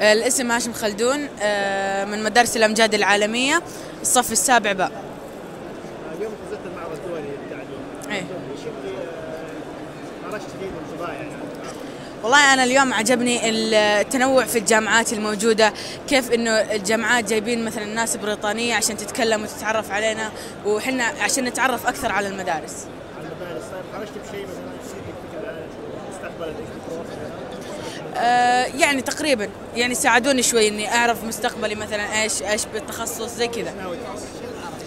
آه، الاسم هاشم خلدون آه، من مدارس الأمجاد العالمية الصف السابع باء. اليوم نزلت المعرض الدولي للتعليم. إيه. إيش اللي آه، فيه يعني؟ والله أنا اليوم عجبني التنوع في الجامعات الموجودة كيف إنه الجامعات جايبين مثلا ناس بريطانية عشان تتكلم وتتعرف علينا وحنا عشان نتعرف أكثر على المدارس. على المدارس. طيب خرجت بشيء مثلا يفيدك في المستقبل يعني تقريبا يعني ساعدوني شوي إني أعرف مستقبلي مثلا إيش إيش بالتخصص زي كذا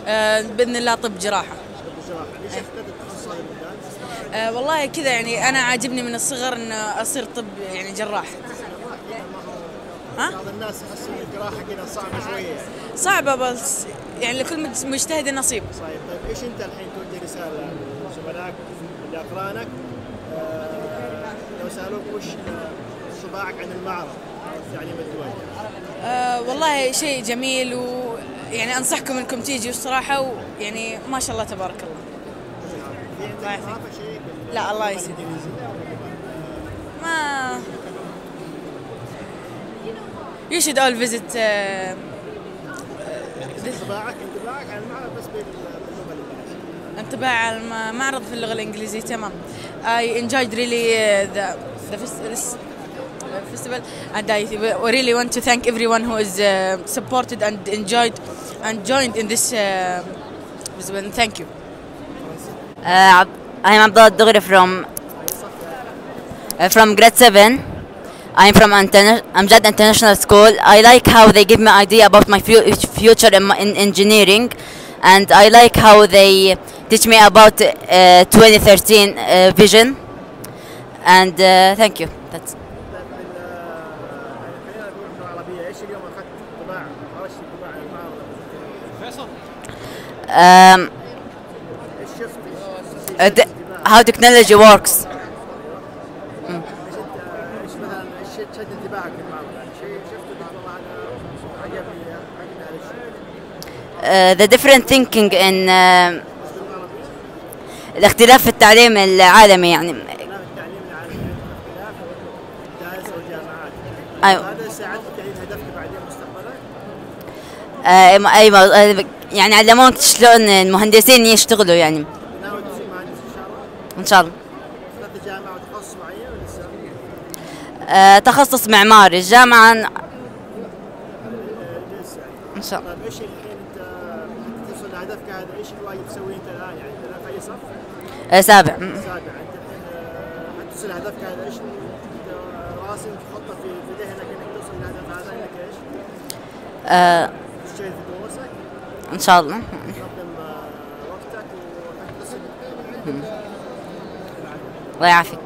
آه، بإذن الله طب بالذات؟ آه، والله كذا يعني أنا عاجبني من الصغر إنه أصير طب يعني جراح ها؟ بعض الناس يحس إن الجراحة كذا صعبة شوية يعني. صعبة بس يعني لكل مج- مجتهد نصيب طيب طيب إيش أنت الحين توجه رساله لزملائك لاقرانك آه لو سألوك وش آه، انطباعك عن المعرض؟ التعليم الدولي آه والله شيء جميل ويعني أنصحكم إنكم تيجوا الصراحة ويعني ما شاء الله تبارك الله. الله لا، الله يسلمك. ما You should all visit uh, انطباعك انطباعك عن المعرض بس بال- باللغة الانجليزيه انطباع على المعرض في اللغة الإنجليزية تمام. I enjoyed really the, the fes- this uh, festival and I really want to thank everyone who is uh, supported and enjoyed and joined in this uh, festival. Thank you. Uh, I'm Abdullah Dogri from uh, from grade seven. I'm from Interna- Amjad International School. I like how they give me idea about my fu- future in, in engineering, and I like how they teach me about uh, 2013 uh, vision. And uh, thank you. That's اخذت انطباع خرجت انطباع عن المعرض فيصل um, إيش شفت؟ uh, the- how technology works. إيش مثلا شد انتباهك شيء شفته عجبني عجبني Uh, the different thinking in uh, الاختلاف في التعليم العالمي يعني المدارس والجامعات أيوة. هذا ساعدك تعيد هدفك بعدين مستقبلا؟ آه، أيوه آه، يعني علموك شلون المهندسين يشتغلوا يعني. ناوي تصير مهندس إن شاء الله؟ إن شاء الله. اخترت جامعه وتخصص معين ولا لسه؟ آه، تخصص معماري. الجامعة لسه. إن شاء الله. طيب إيش الحين أنت توصل لهدفك هذا؟ إيش الواجب تسويه أنت الآن؟ يعني انت الآن في أي صف؟ آه، سابع. سابع. أنت الحين آه، حتى توصل لهدفك هذا إيش راسم خطه في ذهنك إنك توصل للهدف هذا؟ انك إيش؟ آه، تجتهد في دروسك إن شاء الله. آه، وقتك الله يعافيك.